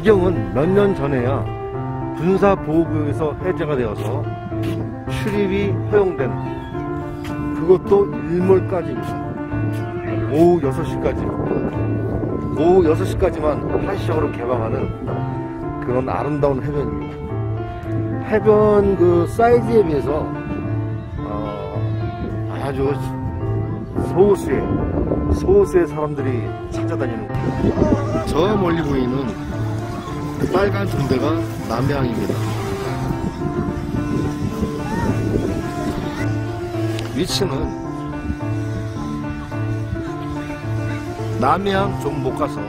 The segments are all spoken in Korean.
해경은 몇 년 전에야 군사보호구역에서 해제가 되어서 출입이 허용된 그것도 일몰까지입니다. 오후 6시까지 오후 6시까지만 한시적으로 개방하는 그런 아름다운 해변입니다. 해변 그 사이즈에 비해서 어, 아주 소수의 소수의 사람들이 찾아다니는 곳. 저 멀리 보이는 빨간 등대가 남해항입니다. 위치는 남해항 좀 못 가서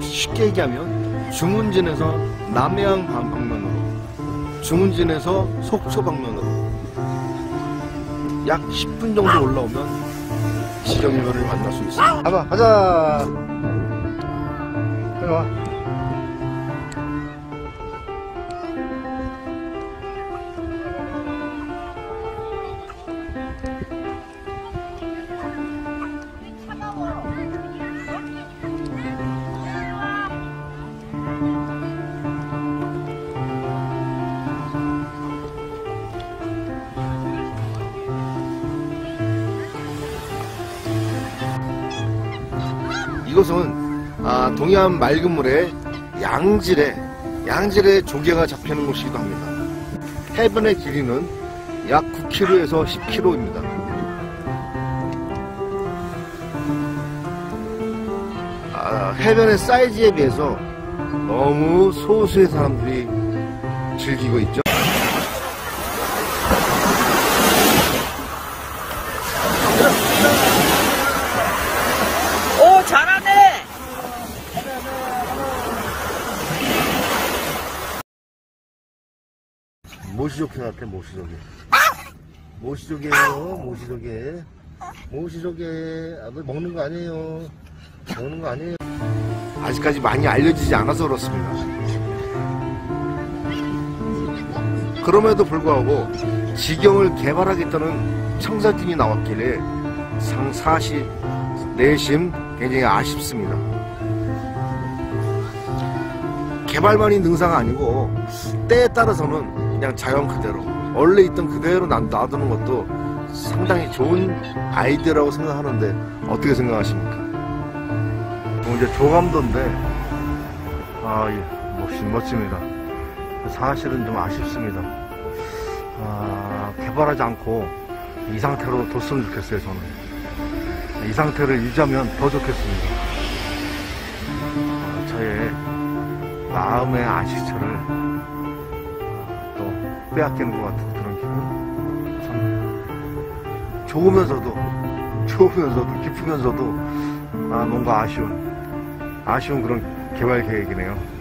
쉽게 얘기하면 중운진에서 남해항 방면으로 중운진에서 속초 방면으로 약 10분 정도 올라오면 지정일관을 만날 수 있습니다. 가봐, 가자. 이곳은 아, 동해안 맑은 물에 양질의 양질의 조개가 잡히는 곳이기도 합니다. 해변의 길이는 약 9km에서 10km입니다. 아, 해변의 사이즈에 비해서 너무 소수의 사람들이 즐기고 있죠. 오 잘하네. 모시조개 같아 모시조개 모시조개예요 모시조개 모시조개 아, 그 먹는 거 아니에요. 먹는 거 아니에요. 아직까지 많이 알려지지 않아서 그렇습니다. 그럼에도 불구하고 지경을 개발하겠다는 청사진이 나왔길래 상사시 내심 굉장히 아쉽습니다. 개발만이 능사가 아니고 때에 따라서는 그냥 자연 그대로 원래 있던 그대로 놔- 놔두는 것도 상당히 좋은 아이디어라고 생각하는데 어떻게 생각하십니까? 뭐 이제 조감도인데 아 예, 멋진 멋집니다. 사실은 좀 아쉽습니다. 아, 개발하지 않고 이 상태로 뒀으면 좋겠어요 저는. 이 상태를 유지하면 더 좋겠습니다. 아, 저의 마음의 안식처를 빼앗기는 것 같은 그런 기분. 참 좋으면서도 좋으면서도 기쁘면서도 아 뭔가 아쉬운 아쉬운 그런 개발 계획이네요.